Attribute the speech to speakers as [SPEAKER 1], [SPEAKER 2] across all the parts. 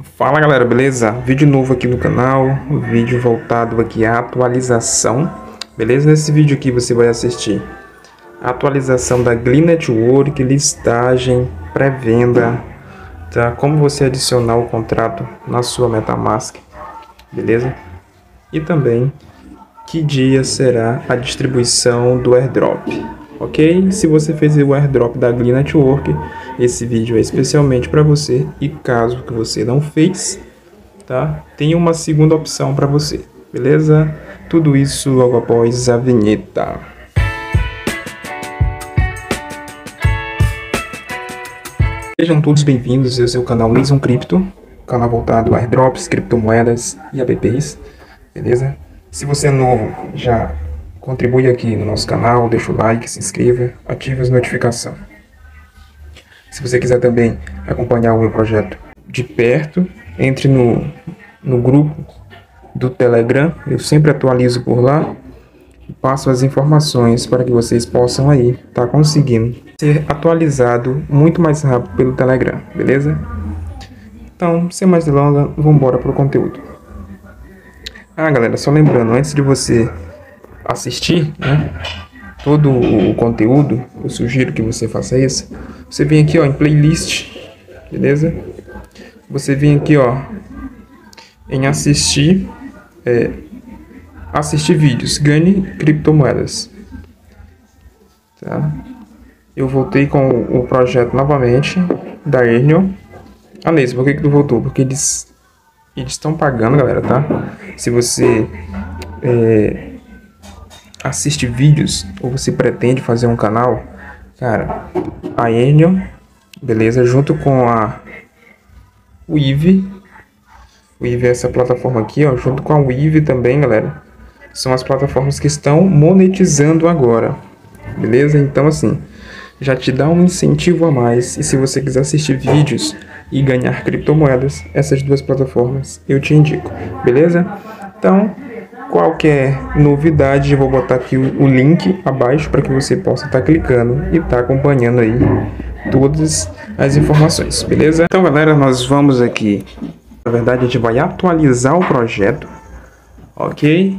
[SPEAKER 1] Fala galera, beleza? Vídeo novo aqui no canal, vídeo voltado aqui à atualização, beleza? Nesse vídeo aqui você vai assistir a atualização da Glee Network, listagem, pré-venda, tá? Como você adicionar o contrato na sua MetaMask, beleza? E também que dia será a distribuição do airdrop, ok? Se você fez o airdrop da Glee Network, esse vídeo é especialmente para você e caso que você não fez, tá? Tem uma segunda opção para você, beleza? Tudo isso logo após a vinheta. Sejam todos bem-vindos ao seu canal Lison Cripto, canal voltado a airdrops, criptomoedas e apps, beleza? Se você é novo, já contribui aqui no nosso canal, deixa o like, se inscreva, ative as notificações. Se você quiser também acompanhar o meu projeto de perto, entre no, no grupo do Telegram, eu sempre atualizo por lá e passo as informações para que vocês possam aí estar tá conseguindo ser atualizado muito mais rápido pelo Telegram, beleza? Então, sem mais delongas, vamos embora para o conteúdo. Ah, galera, só lembrando, antes de você assistir, né, todo o conteúdo, eu sugiro que você faça isso. Você vem aqui, ó, em playlist, beleza? Você vem aqui, ó, em assistir, é, assistir vídeos, ganhe criptomoedas, tá? Eu voltei com o projeto novamente da Ernio. Aliás, por que que tu voltou? Porque eles eles estão pagando, galera, tá? Se você é, assiste vídeos ou você pretende fazer um canal, cara, a Enio, beleza, junto com a Weave, Weave é essa plataforma aqui, ó, junto com a Weave também, galera, são as plataformas que estão monetizando agora, beleza? Então, assim, já te dá um incentivo a mais. E se você quiser assistir vídeos e ganhar criptomoedas, essas duas plataformas eu te indico, beleza? Então, qualquer novidade, eu vou botar aqui o, link abaixo para que você possa estar tá clicando e estar tá acompanhando aí todas as informações, beleza? Então, galera, nós vamos aqui. Na verdade, a gente vai atualizar o projeto, ok?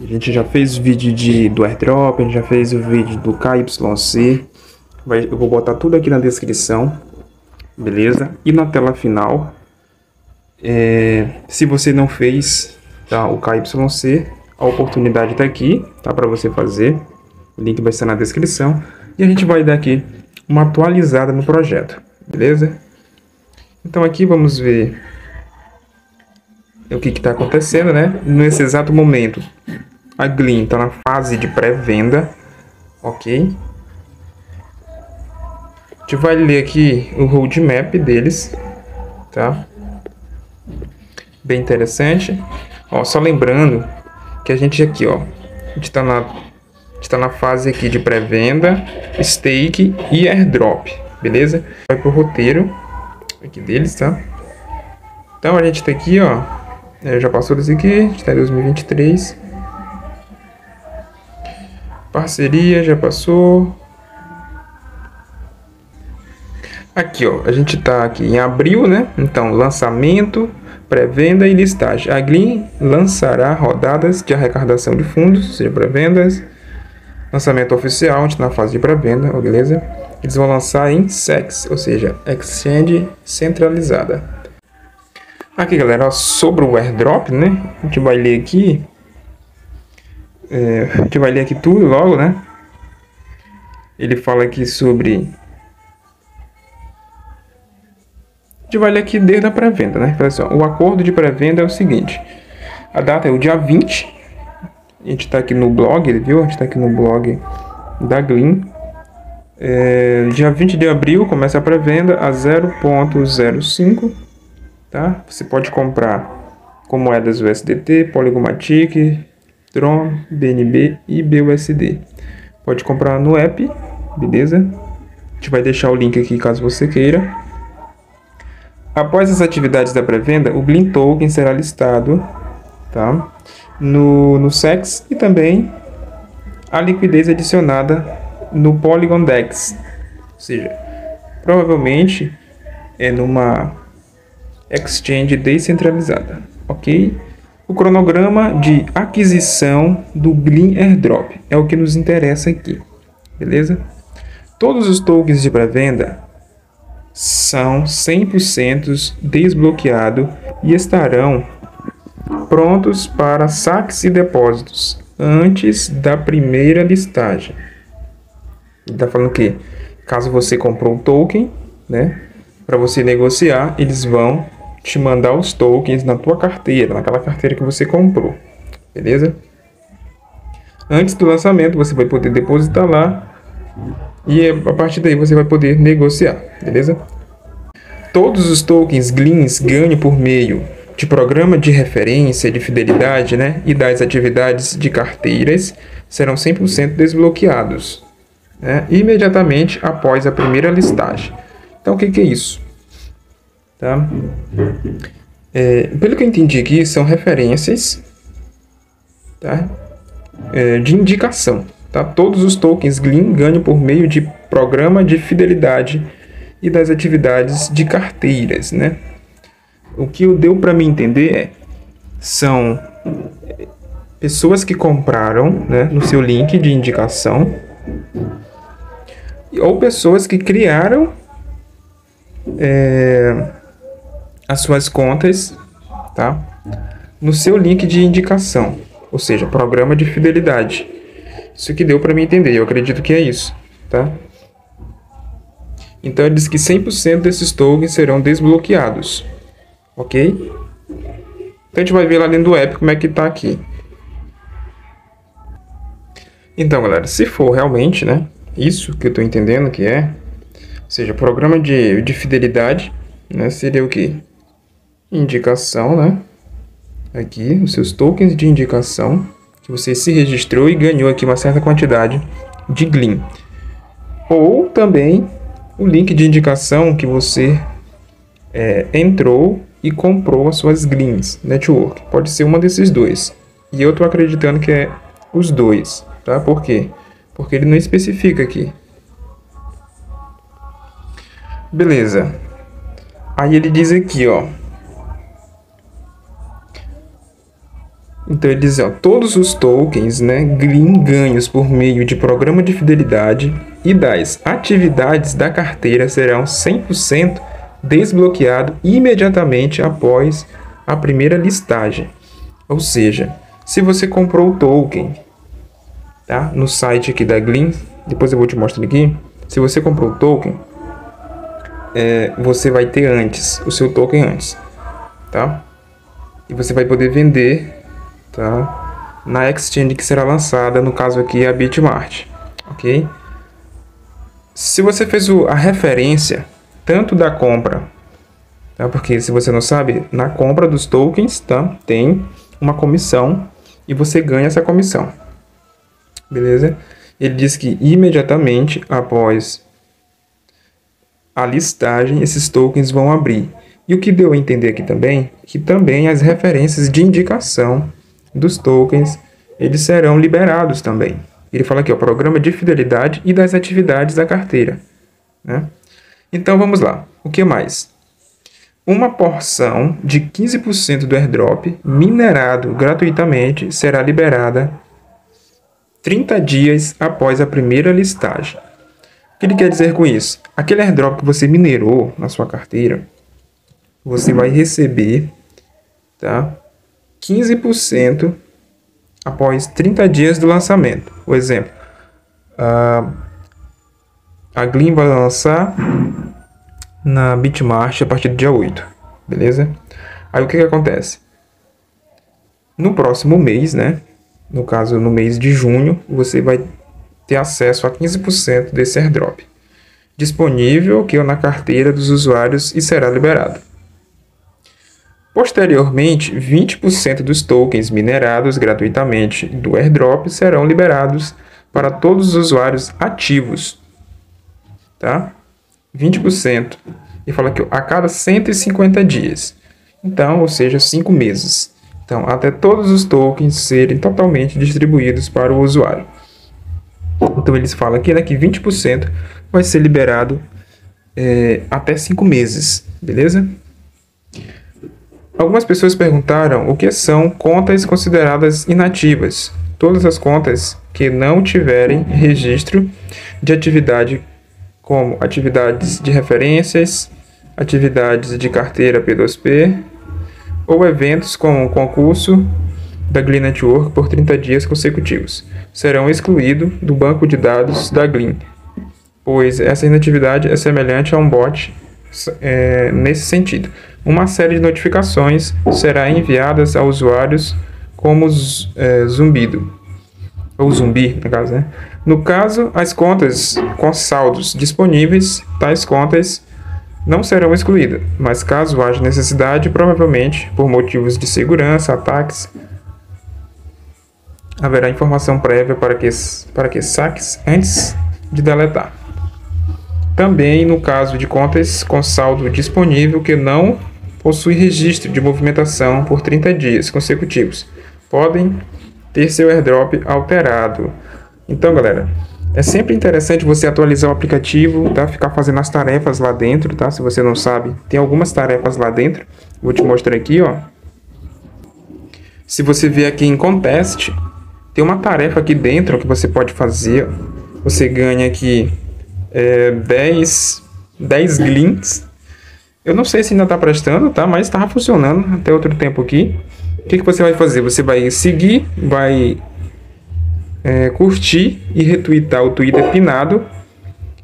[SPEAKER 1] A gente já fez o vídeo de, do airdrop, a gente já fez o vídeo do KYC. Vai, eu vou botar tudo aqui na descrição, beleza? E na tela final, é, se você não fez, tá? O KYC, a oportunidade está aqui, tá? Para você fazer. O link vai estar na descrição. E a gente vai dar aqui uma atualizada no projeto, beleza? Então aqui vamos ver o que está acontecendo, né? Nesse exato momento, a Glean está na fase de pré-venda, ok? A gente vai ler aqui o roadmap deles, tá? Bem interessante. Ó, só lembrando que a gente aqui, ó, a gente está na, tá na fase aqui de pré-venda, stake e airdrop, beleza? Vai pro roteiro aqui deles, tá? Então a gente tá aqui, ó, é, já passou desse aqui, a gente tá em 2023. Parceria já passou. Aqui, ó, a gente tá aqui em abril, né? Então, lançamento, pré-venda e listagem. A Glean lançará rodadas de arrecadação de fundos, seja pré-vendas, lançamento oficial, a na fase de pré-venda, beleza? Eles vão lançar em SEX, ou seja, Exchange Centralizada. Aqui, galera, sobre o airdrop, né? A gente vai ler aqui. É, a gente vai ler aqui tudo logo, né? Ele fala aqui sobre gente vai ler aqui desde a pré-venda, né? Assim, o acordo de pré-venda é o seguinte: a data é o dia 20. A gente está aqui no blog, viu? A gente está aqui no blog da Glean. É, dia 20 de abril começa a pré-venda a 0.05, tá? Você pode comprar com moedas USDT, Polygomatic, Tron, BNB e BUSD. Pode comprar no app, beleza? A gente vai deixar o link aqui caso você queira. Após as atividades da pré-venda, o Blin Token será listado tá? no, no SEX e também a liquidez adicionada no Polygon DEX. Ou seja, provavelmente é numa exchange descentralizada, ok? O cronograma de aquisição do Gleam Airdrop é o que nos interessa aqui, beleza? Todos os tokens de pré-venda são 100% desbloqueados e estarão prontos para saques e depósitos antes da primeira listagem. Está falando que caso você comprou um token, né, para você negociar, eles vão te mandar os tokens na tua carteira, naquela carteira que você comprou, beleza? Antes do lançamento, você vai poder depositar lá e a partir daí você vai poder negociar, beleza? Todos os tokens GLINs ganham por meio de programa de referência de fidelidade né, e das atividades de carteiras serão 100% desbloqueados né, imediatamente após a primeira listagem. Então, o que, que é isso? Tá? É, pelo que eu entendi aqui, são referências tá? É, de indicação. Tá? Todos os tokens GLIM ganham por meio de programa de fidelidade e das atividades de carteiras. Né? O que deu para me entender é, são pessoas que compraram né, no seu link de indicação ou pessoas que criaram é, as suas contas tá, no seu link de indicação, ou seja, programa de fidelidade. Isso que deu para me entender, eu acredito que é isso, tá? Então ele diz que 100% desses tokens serão desbloqueados, ok? Então a gente vai ver lá dentro do app como é que tá aqui. Então, galera, se for realmente, né, isso que eu estou entendendo que é, ou seja, programa de, de fidelidade, né, seria o que? Indicação, né? Aqui, os seus tokens de indicação, que você se registrou e ganhou aqui uma certa quantidade de Gleam. Ou também o link de indicação que você é, entrou e comprou as suas Gleams Network. Pode ser uma desses dois. E eu estou acreditando que é os dois, tá? Por quê? Porque ele não especifica aqui. Beleza. Aí ele diz aqui, ó. Então ele diz, ó, todos os tokens, né, Green ganhos por meio de programa de fidelidade e das atividades da carteira serão 100% desbloqueado imediatamente após a primeira listagem. Ou seja, se você comprou o token, tá, no site aqui da Gleam, depois eu vou te mostrar aqui, se você comprou o token, é, você vai ter antes, o seu token antes, tá? E você vai poder vender tá? Na exchange que será lançada, no caso aqui a Bitmart, ok? Se você fez a referência tanto da compra, tá? Porque se você não sabe, na compra dos tokens, tá? Tem uma comissão e você ganha essa comissão, beleza? Ele diz que imediatamente após a listagem, esses tokens vão abrir. E o que deu a entender aqui também, que também as referências de indicação dos tokens, eles serão liberados também. Ele fala aqui, o programa de fidelidade e das atividades da carteira. Né? Então vamos lá. O que mais? Uma porção de 15% do airdrop minerado gratuitamente será liberada 30 dias após a primeira listagem. O que ele quer dizer com isso? Aquele airdrop que você minerou na sua carteira, você vai receber tá, 15% após 30 dias do lançamento. O exemplo, a, a Gleam vai lançar na Bitmart a partir do dia 8, beleza? Aí o que, que acontece? No próximo mês, né? No caso, no mês de junho, você vai ter acesso a 15% desse airdrop disponível que é na carteira dos usuários e será liberado. Posteriormente, 20% dos tokens minerados gratuitamente do airdrop serão liberados para todos os usuários ativos. Tá? 20%. E fala que a cada 150 dias. Então, ou seja, 5 meses. Então, até todos os tokens serem totalmente distribuídos para o usuário. Então, eles falam aqui né, que 20% vai ser liberado é, até 5 meses, beleza? Algumas pessoas perguntaram o que são contas consideradas inativas. Todas as contas que não tiverem registro de atividade, como atividades de referências, atividades de carteira P2P ou eventos como o concurso da Glean Network por 30 dias consecutivos, serão excluídos do banco de dados da Glean, pois essa inatividade é semelhante a um bot é, nesse sentido. Uma série de notificações será enviadas a usuários como é, zumbido, ou zumbi, no caso, né? No caso, as contas com saldos disponíveis, tais contas não serão excluídas, mas caso haja necessidade, provavelmente por motivos de segurança, ataques, haverá informação prévia para que, para que saques antes de deletar. Também no caso de contas com saldo disponível que não possui registro de movimentação por 30 dias consecutivos, podem ter seu airdrop alterado. Então, galera, é sempre interessante você atualizar o aplicativo, tá? Ficar fazendo as tarefas lá dentro, tá? Se você não sabe, tem algumas tarefas lá dentro. Vou te mostrar aqui, ó. Se você vier aqui em Contest, tem uma tarefa aqui dentro que você pode fazer. Você ganha aqui é, 10, 10 glints. Eu não sei se ainda está prestando, tá? Mas estava funcionando até outro tempo aqui. O que, que você vai fazer? Você vai seguir, vai é, curtir e retweetar o Twitter pinado.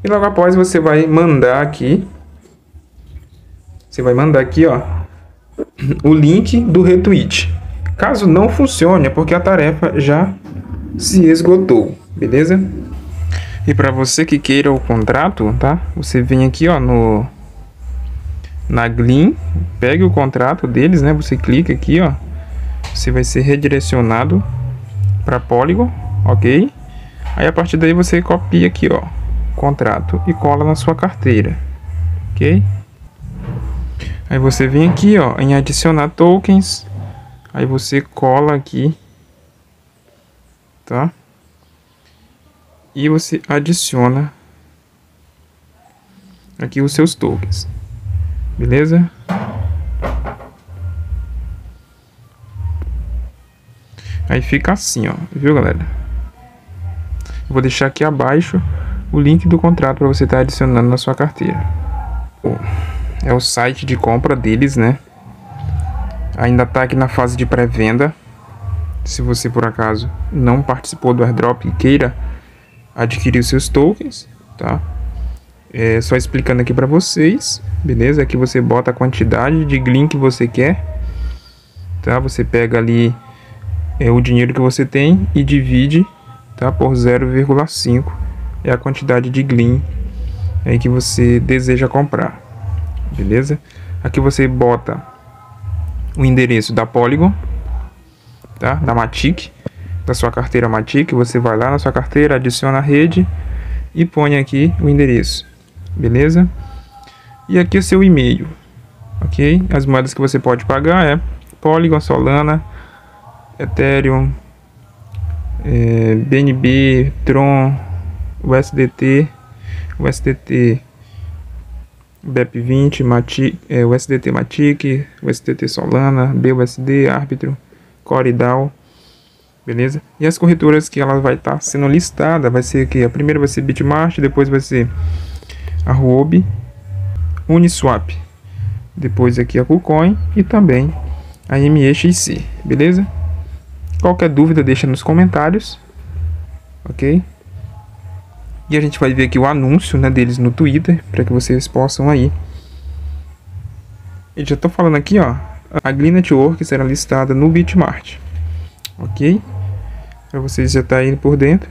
[SPEAKER 1] E logo após você vai mandar aqui. Você vai mandar aqui, ó, o link do retweet. Caso não funcione, é porque a tarefa já se esgotou, beleza? E para você que queira o contrato, tá? Você vem aqui, ó, no na Glean, pegue o contrato deles, né? Você clica aqui, ó. Você vai ser redirecionado para Polygon ok? Aí a partir daí você copia aqui, ó, contrato e cola na sua carteira, ok? Aí você vem aqui, ó, em adicionar tokens, aí você cola aqui, tá? E você adiciona aqui os seus tokens, beleza? Aí fica assim, ó, viu galera? vou deixar aqui abaixo o link do contrato para você estar tá adicionando na sua carteira. É o site de compra deles, né? Ainda está aqui na fase de pré-venda. Se você por acaso não participou do airdrop e queira adquirir os seus tokens, tá? É só explicando aqui para vocês, beleza? Aqui você bota a quantidade de Glin que você quer, tá? Você pega ali é, o dinheiro que você tem e divide tá? por 0,5 é a quantidade de Glean aí que você deseja comprar, beleza? Aqui você bota o endereço da Polygon, tá? Da Matic, da sua carteira Matic, você vai lá na sua carteira, adiciona a rede e põe aqui o endereço, beleza? E aqui o seu e-mail, ok? As moedas que você pode pagar é Polygon, Solana, Ethereum, é, BNB, Tron, USDT, USDT BEP20, Matic, é, USDT Matic, USDT Solana, BUSD, Árbitro, Coridal, beleza? E as corretoras que ela vai estar tá sendo listada, vai ser aqui, a primeira vai ser Bitmart, depois vai ser a Huobi, Uniswap, depois aqui a KuCoin e também a MEXC, beleza? Qualquer dúvida deixa nos comentários, ok? E a gente vai ver aqui o anúncio né, deles no Twitter, para que vocês possam aí. E já estou falando aqui, ó, a Glee Network será listada no Bitmart, ok? Para vocês já tá indo por dentro.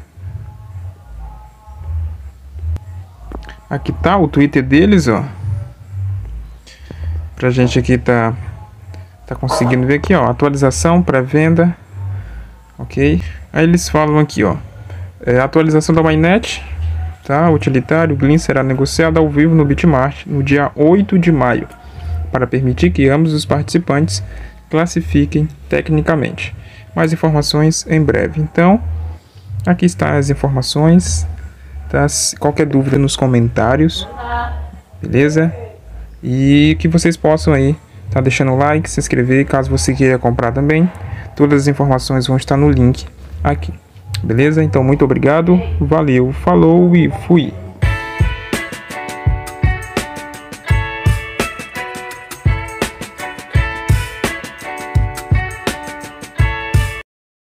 [SPEAKER 1] Aqui tá o Twitter deles, ó. Pra gente aqui tá tá conseguindo ver aqui, ó, atualização para venda ok? Aí eles falam aqui, ó, é, atualização da mainnet, tá? Utilitário, Glin será negociado ao vivo no Bitmart no dia 8 de maio, para permitir que ambos os participantes classifiquem tecnicamente. Mais informações em breve. Então, aqui estão as informações, tá? Qualquer dúvida nos comentários, beleza? E que vocês possam aí tá deixando o like, se inscrever, caso você queira comprar também. Todas as informações vão estar no link aqui. Beleza? Então muito obrigado, valeu, falou e fui.